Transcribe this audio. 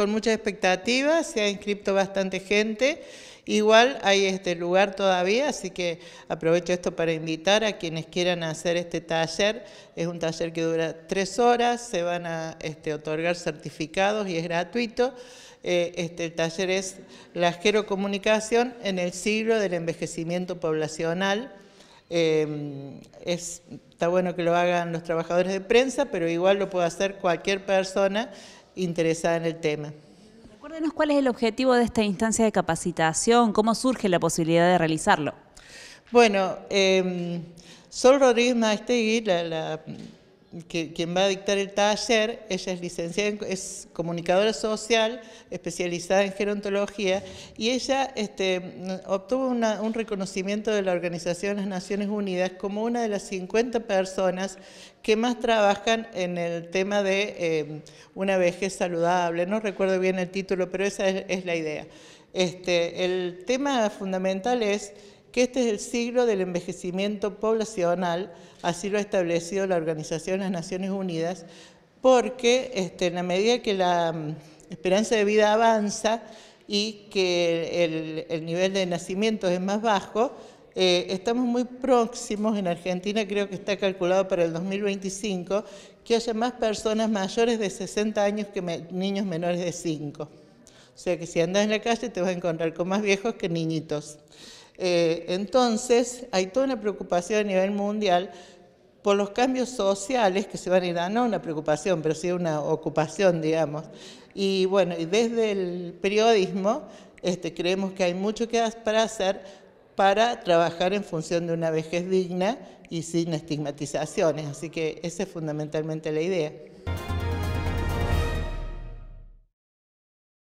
con muchas expectativas, se ha inscrito bastante gente. Igual hay este lugar todavía, así que aprovecho esto para invitar a quienes quieran hacer este taller. Es un taller que dura tres horas, se van a este, otorgar certificados y es gratuito. Eh, este, el taller es la gerocomunicación en el siglo del envejecimiento poblacional. Eh, está bueno que lo hagan los trabajadores de prensa, pero igual lo puede hacer cualquier persona interesada en el tema. Recuérdenos cuál es el objetivo de esta instancia de capacitación, cómo surge la posibilidad de realizarlo. Bueno, eh, Sol Rodríguez Maestegui, la quien va a dictar el taller, ella es licenciada, es comunicadora social, especializada en gerontología, y ella este, obtuvo un reconocimiento de la Organización de las Naciones Unidas como una de las 50 personas que más trabajan en el tema de eh, una vejez saludable. No recuerdo bien el título, pero esa es, la idea. Este, el tema fundamental es que este es el siglo del envejecimiento poblacional, así lo ha establecido la Organización de las Naciones Unidas, porque este, en la medida que la mm, esperanza de vida avanza y que el, nivel de nacimiento es más bajo, eh, estamos muy próximos, en Argentina creo que está calculado para el 2025, que haya más personas mayores de 60 años que niños menores de 5. O sea que si andas en la calle te vas a encontrar con más viejos que niñitos. Eh, entonces, hay toda una preocupación a nivel mundial por los cambios sociales que se van a ir dando, no una preocupación, pero sí una ocupación, digamos. Y bueno, y desde el periodismo este, creemos que hay mucho que para hacer para trabajar en función de una vejez digna y sin estigmatizaciones. Así que esa es fundamentalmente la idea.